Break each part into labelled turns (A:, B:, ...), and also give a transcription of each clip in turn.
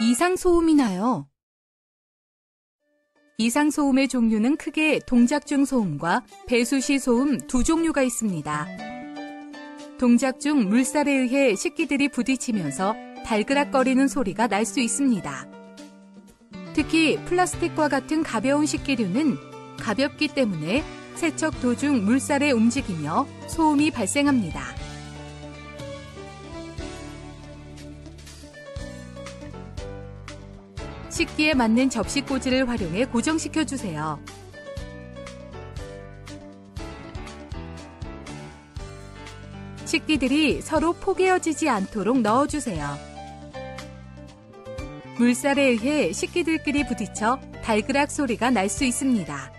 A: 이상소음이 나요. 이상소음의 종류는 크게 동작 중 소음과 배수 시 소음 두 종류가 있습니다. 동작 중 물살에 의해 식기들이 부딪히면서 달그락거리는 소리가 날 수 있습니다. 특히 플라스틱과 같은 가벼운 식기류는 가볍기 때문에 세척 도중 물살에 움직이며 소음이 발생합니다. 식기에 맞는 접시 꽂이를 활용해 고정시켜 주세요. 식기들이 서로 포개어지지 않도록 넣어주세요. 물살에 의해 식기들끼리 부딪혀 달그락 소리가 날 수 있습니다.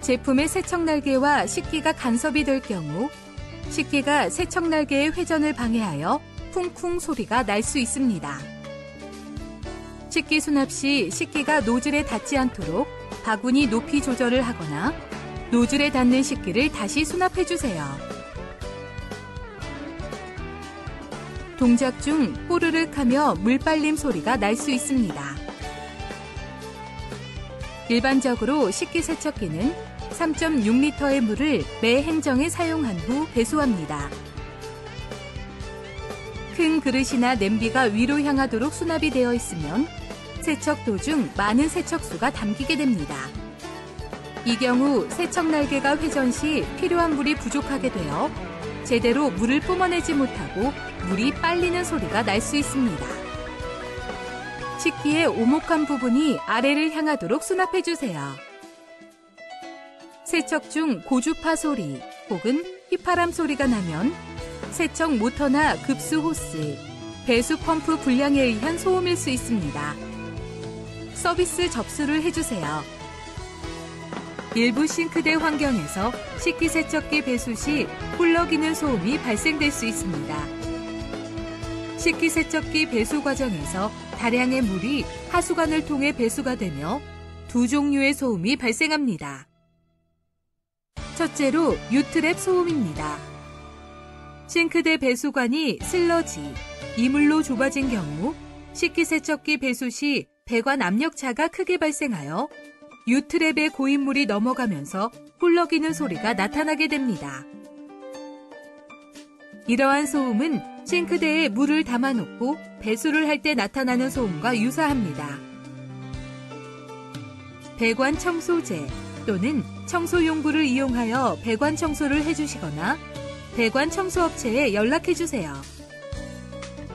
A: 제품의 세척 날개와 식기가 간섭이 될 경우 식기가 세척 날개의 회전을 방해하여 쿵쿵 소리가 날 수 있습니다. 식기 수납 시 식기가 노즐에 닿지 않도록 바구니 높이 조절을 하거나 노즐에 닿는 식기를 다시 수납해 주세요. 동작 중 꼬르륵 하며 물 빨림 소리가 날 수 있습니다. 일반적으로 식기 세척기는 3.6리터의 물을 매 행정에 사용한 후 배수합니다. 큰 그릇이나 냄비가 위로 향하도록 수납이 되어 있으면 세척 도중 많은 세척수가 담기게 됩니다. 이 경우 세척 날개가 회전 시 필요한 물이 부족하게 되어 제대로 물을 뿜어내지 못하고 물이 빨리는 소리가 날 수 있습니다. 식기의 오목한 부분이 아래를 향하도록 수납해 주세요. 세척 중 고주파 소리 혹은 휘파람 소리가 나면 세척 모터나 급수 호스, 배수 펌프 불량에 의한 소음일 수 있습니다. 서비스 접수를 해주세요. 일부 싱크대 환경에서 식기세척기 배수 시 훌러기는 소음이 발생될 수 있습니다. 식기세척기 배수 과정에서 다량의 물이 하수관을 통해 배수가 되며 두 종류의 소음이 발생합니다. 첫째로 유트랩 소음입니다. 싱크대 배수관이 슬러지, 이물로 좁아진 경우 식기세척기 배수 시 배관 압력차가 크게 발생하여 유트랩의 고인물이 넘어가면서 훌러기는 소리가 나타나게 됩니다. 이러한 소음은 싱크대에 물을 담아놓고 배수를 할 때 나타나는 소음과 유사합니다. 배관 청소제 또는 청소 용구를 이용하여 배관 청소를 해주시거나 배관 청소업체에 연락해주세요.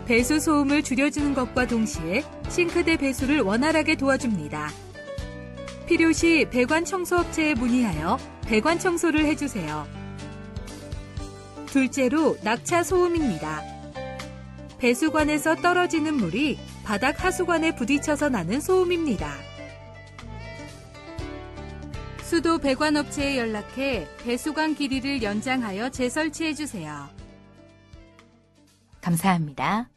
A: 배수 소음을 줄여주는 것과 동시에 싱크대 배수를 원활하게 도와줍니다. 필요시 배관 청소 업체에 문의하여 배관 청소를 해주세요. 둘째로 낙차 소음입니다. 배수관에서 떨어지는 물이 바닥 하수관에 부딪혀서 나는 소음입니다. 수도 배관 업체에 연락해 배수관 길이를 연장하여 재설치해 주세요.
B: 감사합니다.